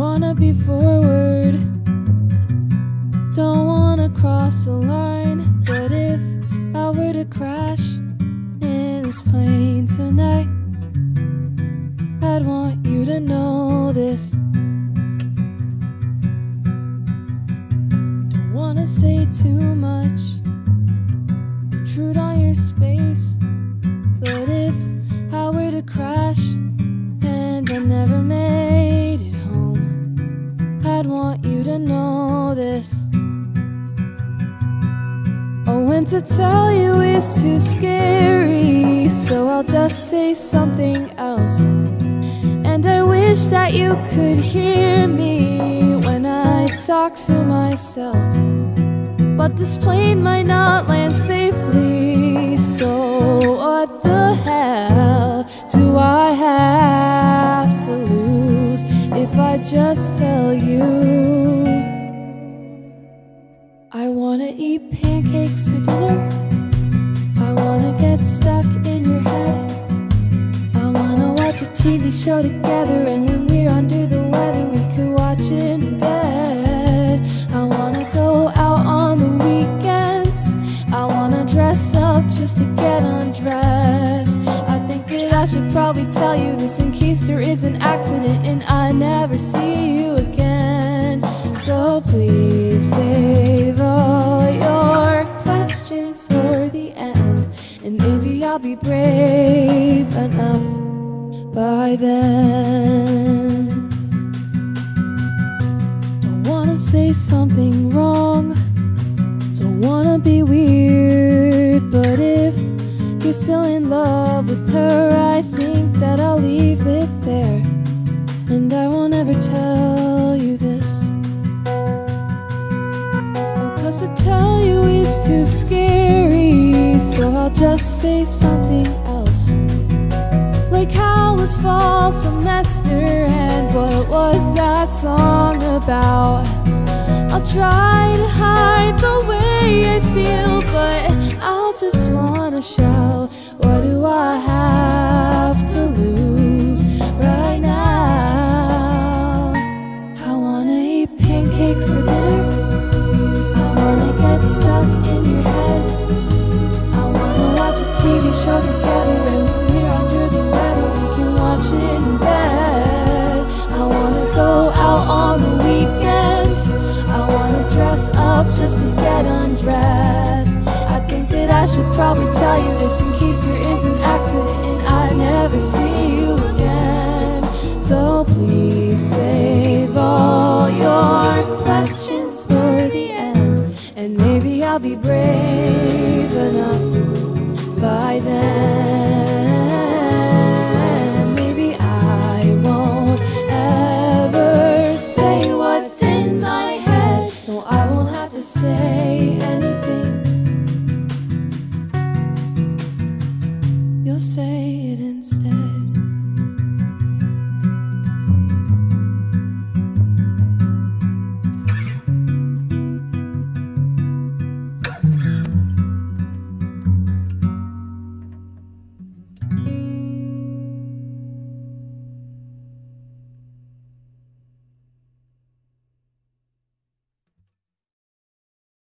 wanna be forward. Don't wanna cross the line. But if I were to crash in this plane tonight, I'd want you to know this. Don't wanna say too much, intrude on your space. But if I were to crash to tell you is too scary, so I'll just say something else. And I wish that you could hear me when I talk to myself. But this plane might not land safely, so what the hell do I have to lose if I just tell you? I wanna eat pancakes for dinner. I wanna get stuck in your head. I wanna watch a TV show together, and when we're under the weather, we could watch it in bed. I wanna go out on the weekends. I wanna dress up just to get undressed. I think that I should probably tell you this in case there is an accident and I never see you again. So please your questions for the end, and maybe I'll be brave enough by then. Don't wanna say something wrong, don't wanna be weird, but if you're still in love with her, I think that I'll leave it there, and I won't ever tell to tell you is too scary, so I'll just say something else. Like how was fall semester and what was that song about? I'll try to hide the way I feel, but I'll just wanna shout. Just to get undressed. I think that I should probably tell you this in case there is an accident and I never see you again. So please save all your questions for the end, and maybe I'll be brave enough by then.